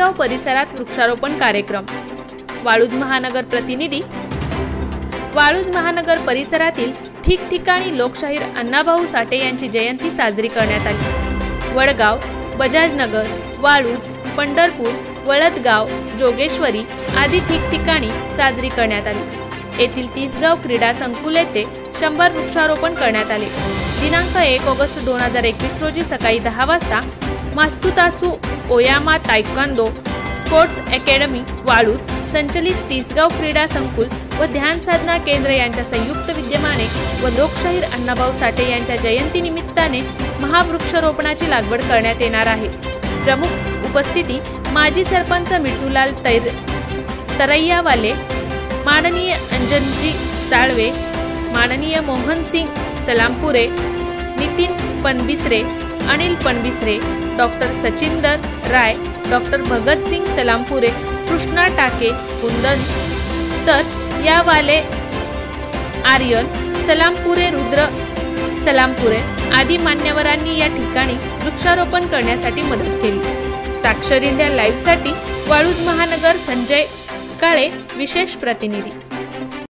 परिसरात वृक्षारोपण कार्यक्रम. वाळूज महानगर प्रतिनिधी. वाळूज महानगर परिसरातील ठिकठिकाणी लोकशाहीर अण्णाभाऊ साठे यांची जयंती साजरी करण्यात आली. वडगाव बजाजनगर वाळूज पंढरपूर वळदगाव जोगेश्वरी आदी ठिकठिकाणी साजरी करण्यात आली. येथील तिसगाव क्रीडा संकुल येथे शंभर वृक्षारोपण करण्यात आले. दिनांक एक ऑगस्ट दोन हजार एकवीस रोजी सकाळी दहा वाजता Masutatsu Oyama taekwondo sports academy Waluj संचलित तिसगाव क्रीडा संकुल व ध्यान साधना केंद्र यांच्या संयुक्त विद्यमाने व लोकशाहीर अण्णाभाऊ साठे यांच्या जयंती निमित्ताने महावृक्षारोपणाची लागवड करण्यात येणार आहे. प्रमुख उपस्थिती माजी सरपंच मिठूलाल तैर तरैयावाले माननीय अंजनजी साळवे माननीय मोहन सिंग सलामपुरे नितीन पनबिसरे अनिल पणविसरे डॉक्टर सचिंदर राय डॉक्टर भगतसिंग सलामपुरे कृष्णा टाके कुंदन तर यावाले आर्यन सलामपुरे रुद्र सलामपुरे आदी मान्यवरांनी या ठिकाणी वृक्षारोपण करण्यासाठी मदत केली. साक्षर इंडिया लाईव्हसाठी वाळूज महानगर संजय काळे विशेष प्रतिनिधी.